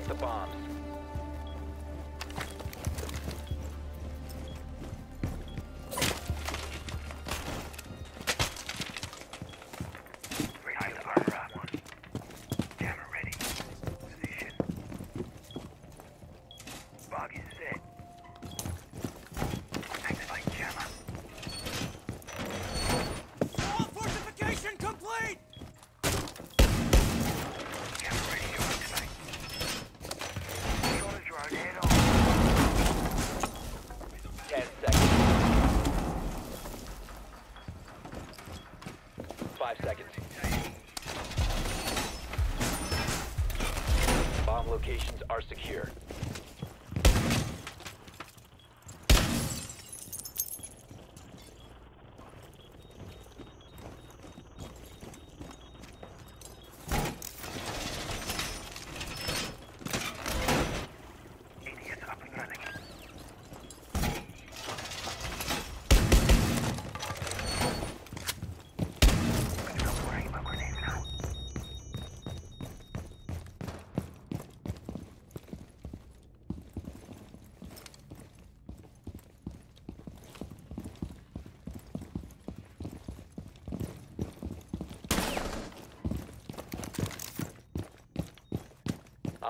Protect the bombs.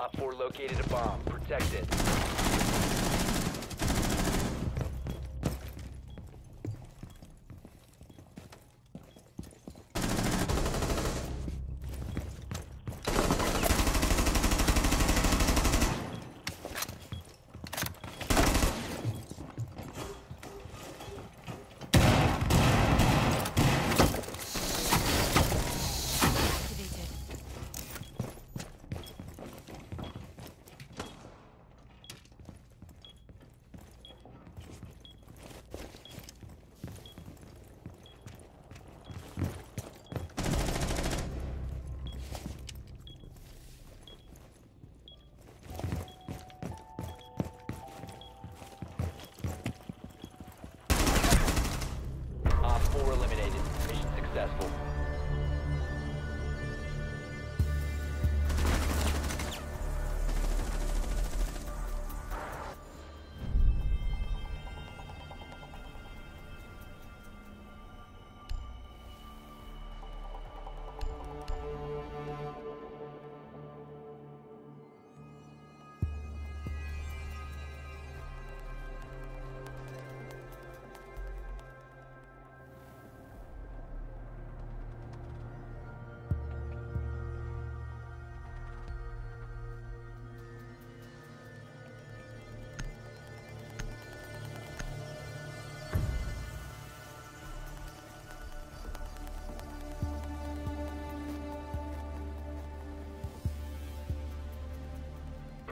OPFOR located a bomb. Protect it.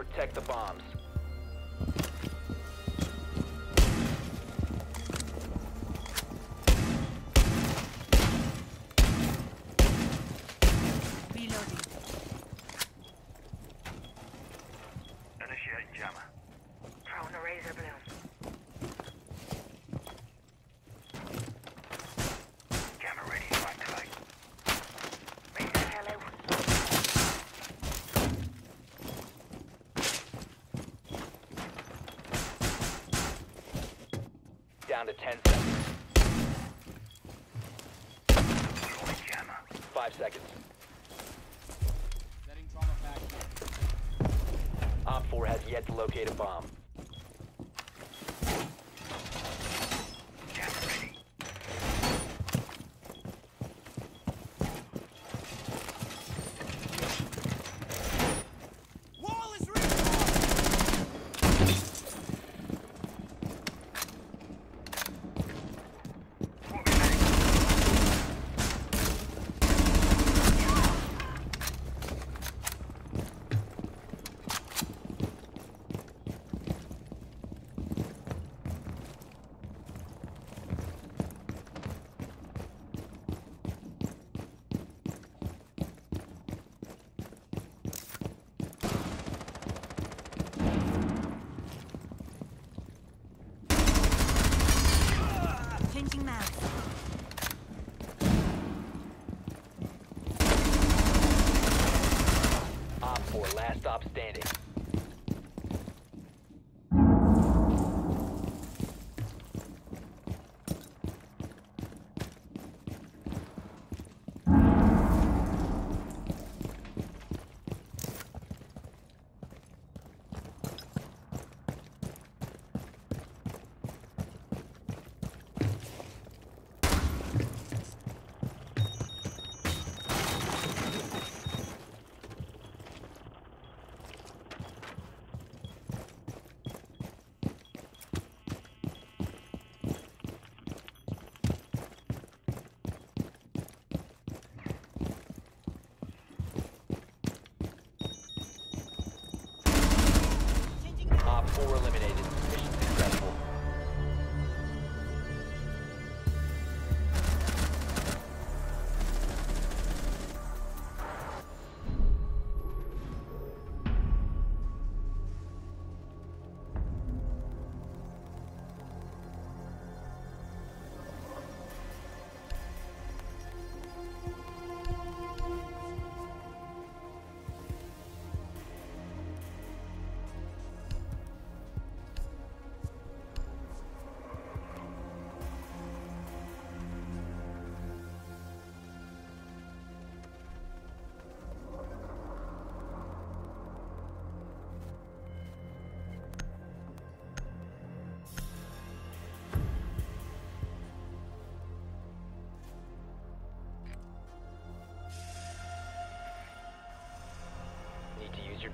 protect the bombs. 10 seconds. Five seconds. OPFOR has yet to locate a bomb.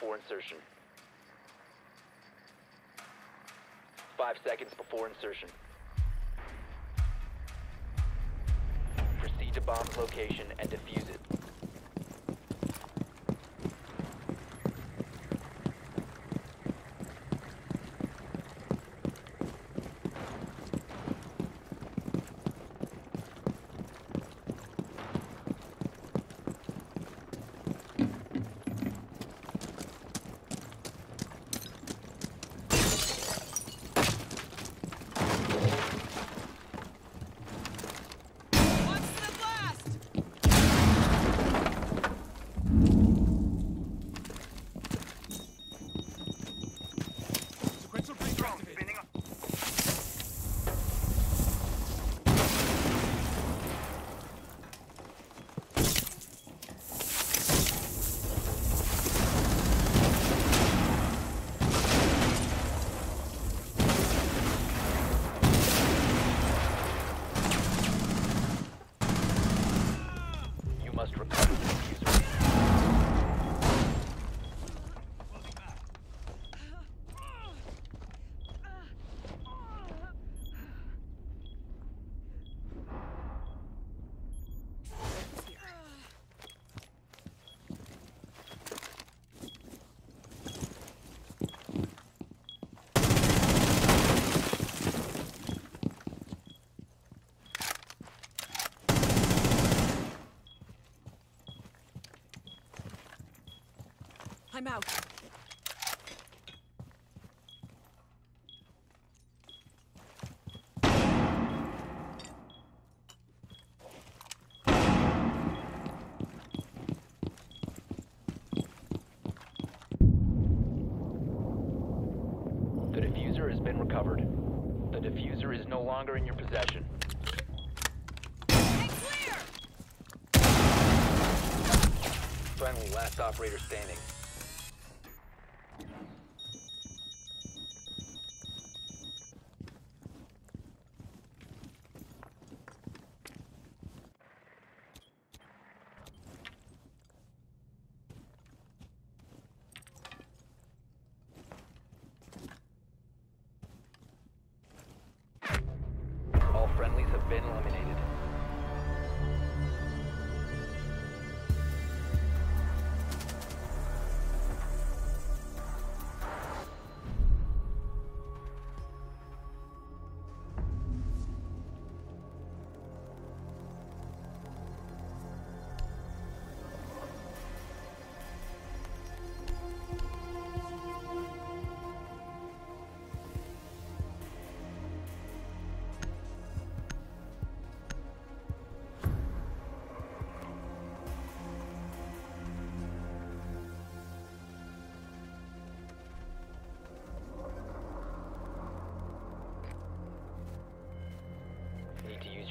before insertion. Five seconds before insertion. Proceed to bomb's location and defuse it. I'm out. The defuser has been recovered. The defuser is no longer in your possession. Friendly, last operator standing.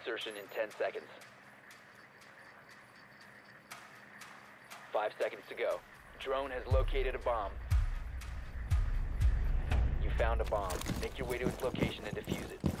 Insertion in 10 seconds. Five seconds to go. Drone has located a bomb. You found a bomb. Make your way to its location and defuse it.